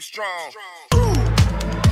Strong. Strong.